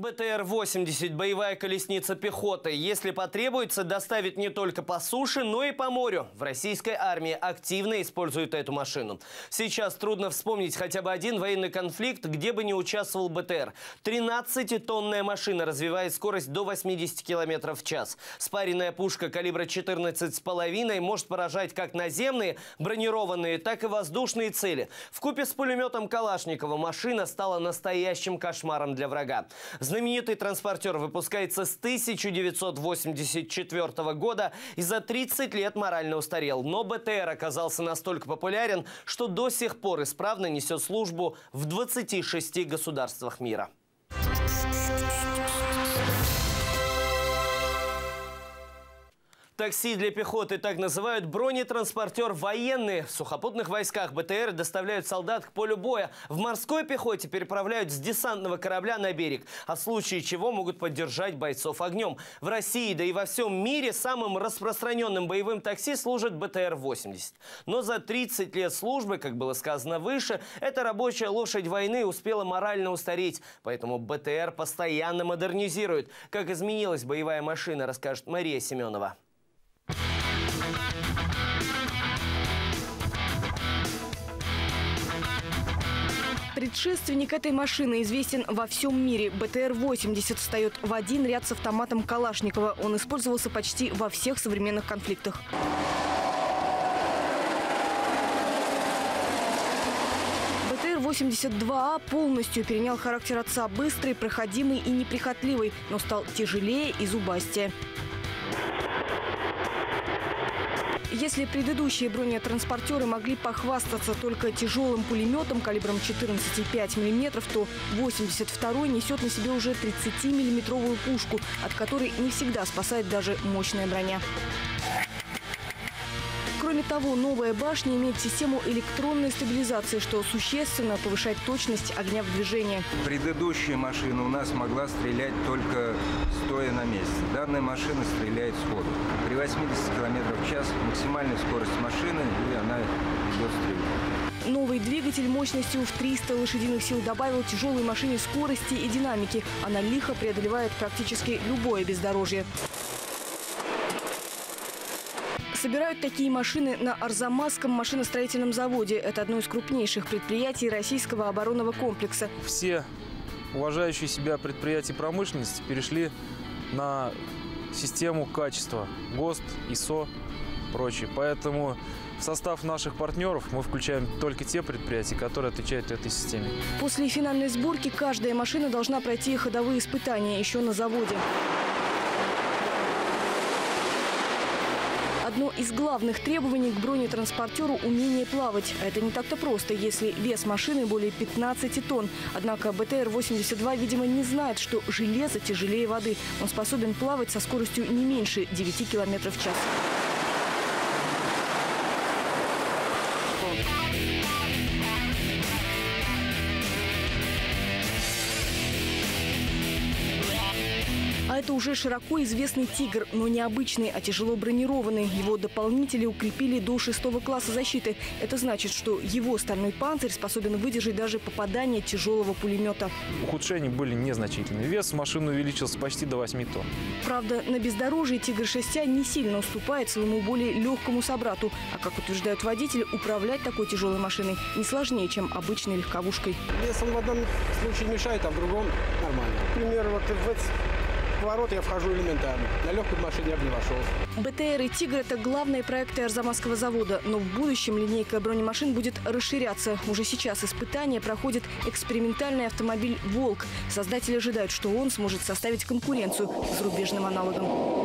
БТР-80 – боевая колесница пехоты. Если потребуется, доставить не только по суше, но и по морю. В российской армии активно используют эту машину. Сейчас трудно вспомнить хотя бы один военный конфликт, где бы не участвовал БТР. 13-тонная машина развивает скорость до 80 км в час. Спаренная пушка калибра 14,5 может поражать как наземные, бронированные, так и воздушные цели. В купе с пулеметом Калашникова машина стала настоящим кошмаром для врага. Знаменитый транспортер выпускается с 1984 года и за 30 лет морально устарел. Но БТР оказался настолько популярен, что до сих пор исправно несет службу в 26 государствах мира. Такси для пехоты так называют бронетранспортер военные. В сухопутных войсках БТР доставляют солдат к полю боя. В морской пехоте переправляют с десантного корабля на берег. А в случае чего могут поддержать бойцов огнем. В России, да и во всем мире самым распространенным боевым такси служит БТР-80. Но за 30 лет службы, как было сказано выше, эта рабочая лошадь войны успела морально устареть. Поэтому БТР постоянно модернизируют. Как изменилась боевая машина, расскажет Мария Семенова. Предшественник этой машины известен во всем мире. БТР-80 встает в один ряд с автоматом Калашникова. Он использовался почти во всех современных конфликтах. БТР-82А полностью перенял характер отца. Быстрый, проходимый и неприхотливый, но стал тяжелее и зубастее. Если предыдущие бронетранспортеры могли похвастаться только тяжелым пулеметом калибром 14,5 мм, то 82-й несет на себе уже 30-миллиметровую пушку, от которой не всегда спасает даже мощная броня. Кроме того, новая башня имеет систему электронной стабилизации, что существенно повышает точность огня в движении. Предыдущая машина у нас могла стрелять только стоя на месте. Данная машина стреляет сходу. При 80 км в час максимальная скорость машины, и она идет стрелять. Новый двигатель мощностью в 300 лошадиных сил добавил тяжелой машине скорости и динамики. Она лихо преодолевает практически любое бездорожье. Собирают такие машины на Арзамасском машиностроительном заводе. Это одно из крупнейших предприятий российского оборонного комплекса. Все уважающие себя предприятия промышленности перешли на систему качества ГОСТ, ИСО, прочее. Поэтому в состав наших партнеров мы включаем только те предприятия, которые отвечают этой системе. После финальной сборки каждая машина должна пройти ходовые испытания еще на заводе. Одно из главных требований к бронетранспортеру – умение плавать. Это не так-то просто, если вес машины более 15 тонн. Однако БТР-82, видимо, не знает, что железо тяжелее воды. Он способен плавать со скоростью не меньше 9 км в час. Это уже широко известный «Тигр», но не обычный, а тяжело бронированный. Его дополнители укрепили до шестого класса защиты. Это значит, что его стальной панцирь способен выдержать даже попадание тяжелого пулемета. Ухудшения были незначительные. Вес машины увеличился почти до 8 тонн. Правда, на бездорожье «Тигр-6А» не сильно уступает своему более легкому собрату. А как утверждают водители, управлять такой тяжелой машиной не сложнее, чем обычной легковушкой. Вес он в одном случае мешает, а в другом нормально. Например, вот в поворот я вхожу элементарно. На легкой машине я бы не вошел. БТР и «Тигр» – это главные проекты Арзамасского завода. Но в будущем линейка бронемашин будет расширяться. Уже сейчас испытания проходит экспериментальный автомобиль «Волк». Создатели ожидают, что он сможет составить конкуренцию зарубежным аналогам.